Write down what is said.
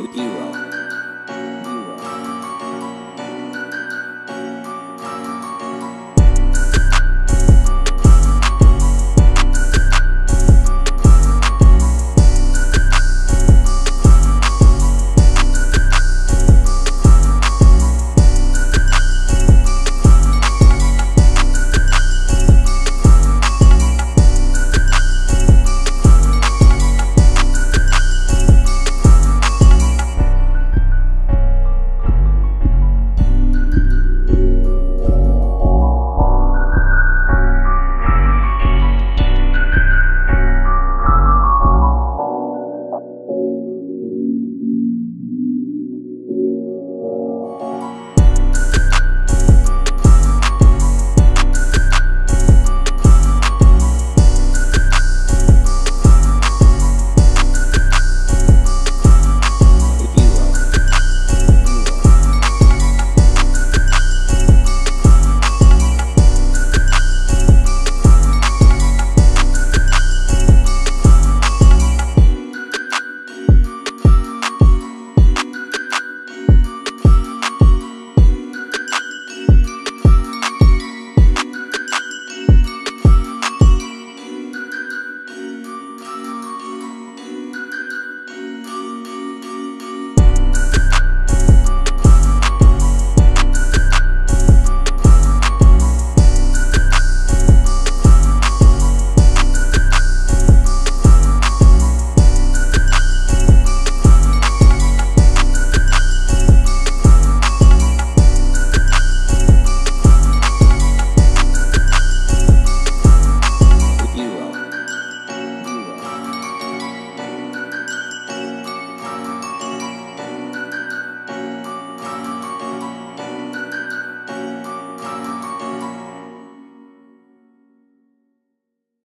Ero.